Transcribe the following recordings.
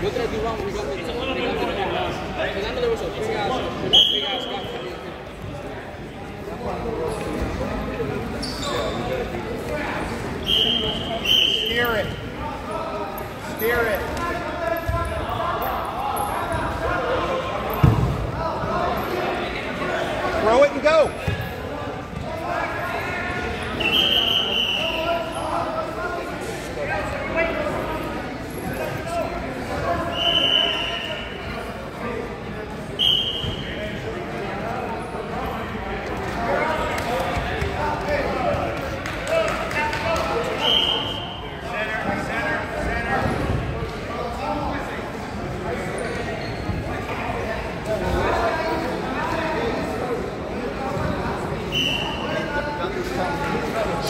Pegándole vosotros, pegas, pegas, pegas.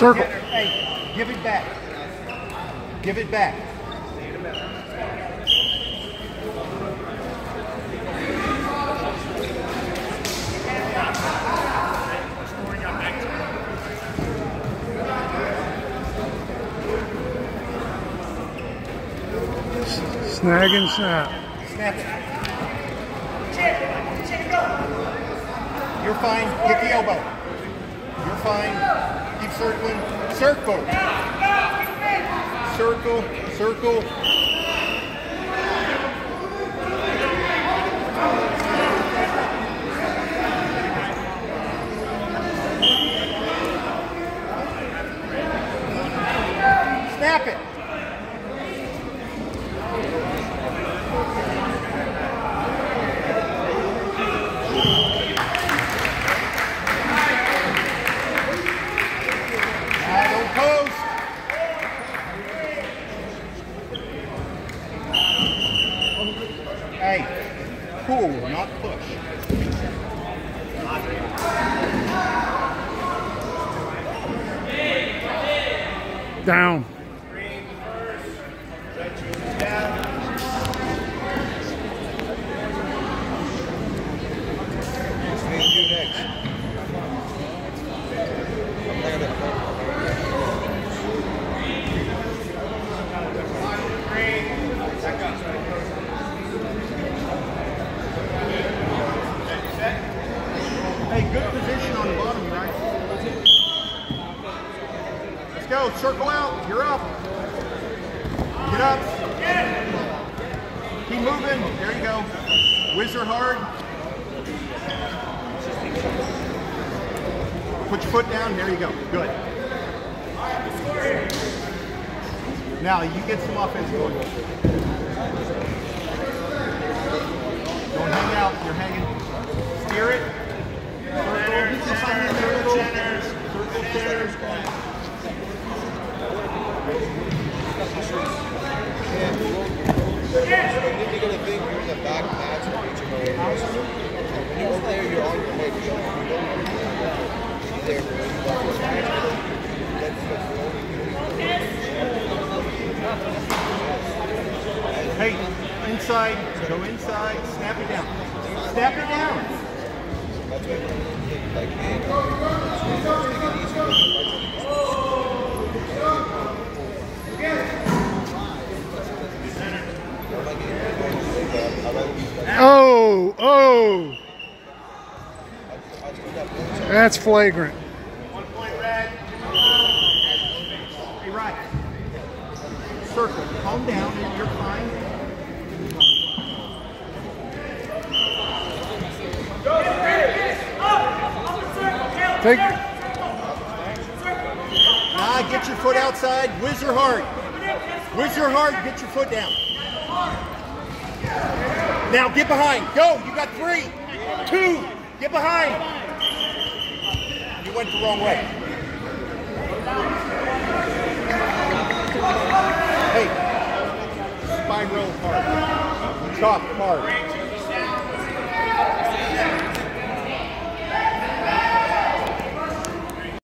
Circle. Hey, give it back. Give it back. Snag and snap. Snap it. You're fine. Hit the elbow. You're fine. Circling. Circle. Circle. Circle. Snap it. Now don't post. Hey, pull, not push. Down. Hey, good position on the bottom, right? Let's go. Circle out. You're up. Get up. Keep moving. There you go. Whizzer hard. Put your foot down. There you go. Good. Now you get some offense going. Don't hang out. You're hanging. Steer it. Circle. Circle. Circle. Hey, inside, go inside, snap it down. Snap it down. That's when like man, take it easy. Don't like it. I'd rather be like, Oh, oh. That's flagrant. One point red. Hey, right. Circle. Calm down. You're fine. Take. Ah, get your foot outside. Whiz your heart. hard. your heart. Get your foot down. Now get behind. Go. You got three. Two. Get behind. You went the wrong way. Hey. Spiral hard. Chop hard.